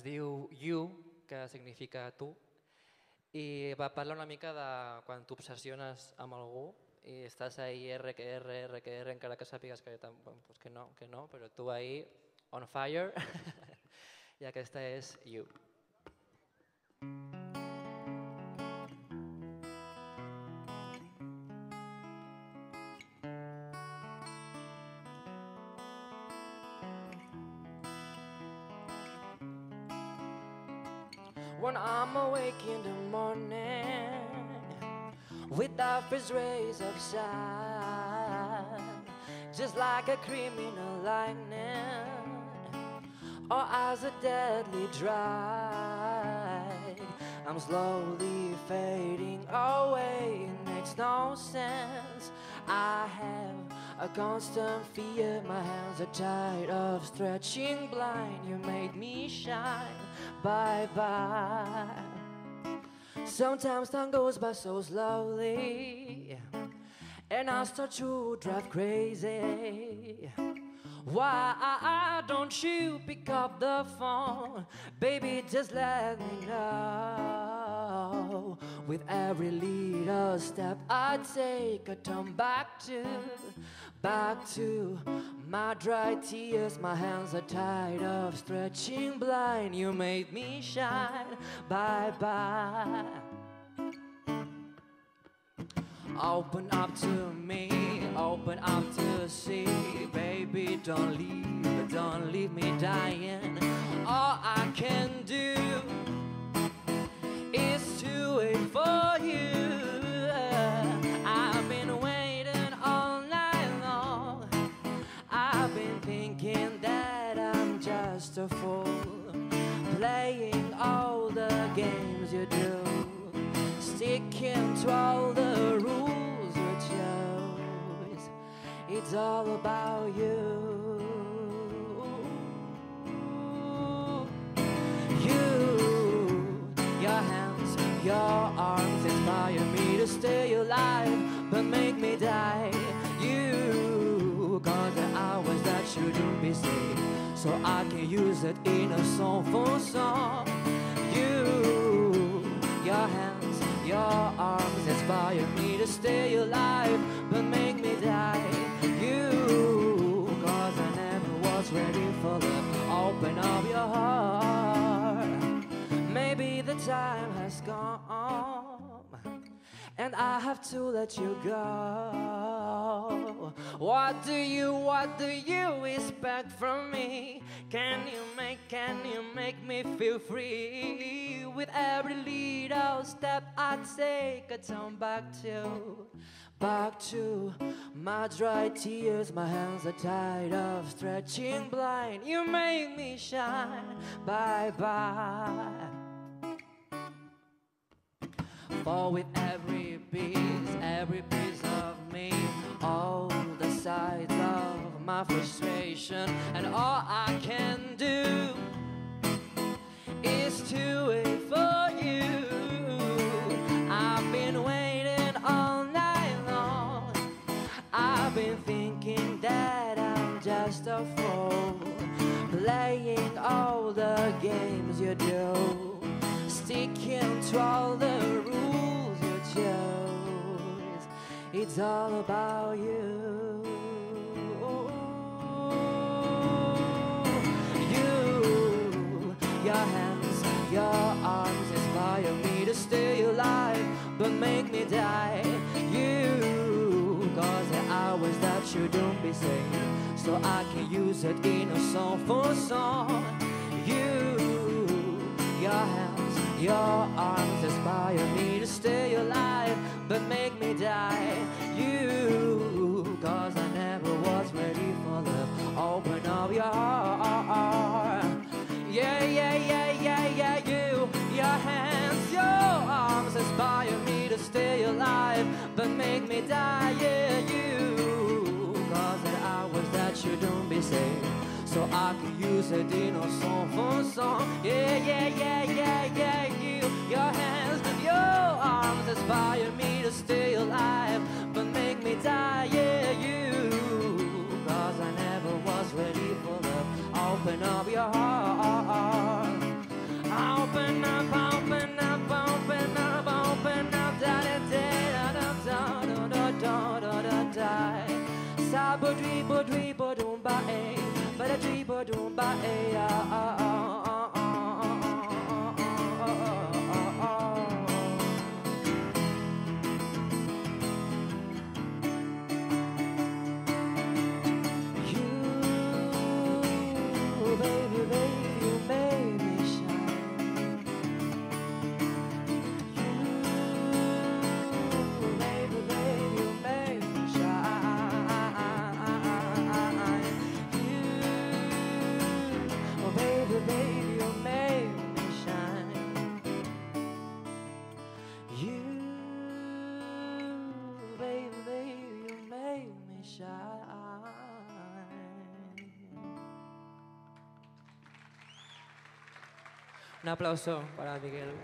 es diu You, que significa tu, i va parlar una mica de quan t'obsessiones amb algú i estàs ahí R, que R, R, que R, encara que sàpigues que, bueno, pues que no, que no, però tu ahí on fire i aquesta és You. When I'm awake in the morning with the first rays of sun, just like a criminal lightning, or as a deadly drag, I'm slowly fading away. It makes no sense. I have a constant fear. My hands are tired of stretching blind. You made me shine. Bye bye. Sometimes time goes by so slowly, and I start to drive crazy. Why don't you pick up the phone? Baby, just let me know. With every little step I take, I turn back to, back to my dry tears. My hands are tired of stretching blind. You made me shine. Bye bye. Open up to me, open up to see, baby. Don't leave, don't leave me dying. All I can do is to wait for you. I've been waiting all night long. I've been thinking that I'm just a fool, playing all the games you do sticking to all the rules. It's all about you. You, your hands, your arms inspire me to stay alive, but make me die. You, cause the hours that shouldn't be saved, so I can use it in a song for song. You, your hands, your arms inspire me to stay alive, but has and I have to let you go. What do you, what do you expect from me? Can you make, can you make me feel free? With every little step I take, I turn back to, back to my dry tears. My hands are tired of stretching blind. You make me shine. Bye bye. For with every piece, every piece of me, all the sides of my frustration, and all I can do is to wait for you. I've been waiting all night long. I've been thinking that I'm just a fool, playing all the games you do, sticking to all the It's all about you. You, your hands, your arms inspire me to stay alive, but make me die. You, cause the hours that shouldn't be saved, so I can use it in a song for song. You, your hands, your arms Yeah, you, cause the hours that shouldn't be saved, so I can use a song for song. Yeah, yeah, yeah, yeah, yeah, you, your hands, your arms inspire me to stay Un aplauso para Miguel.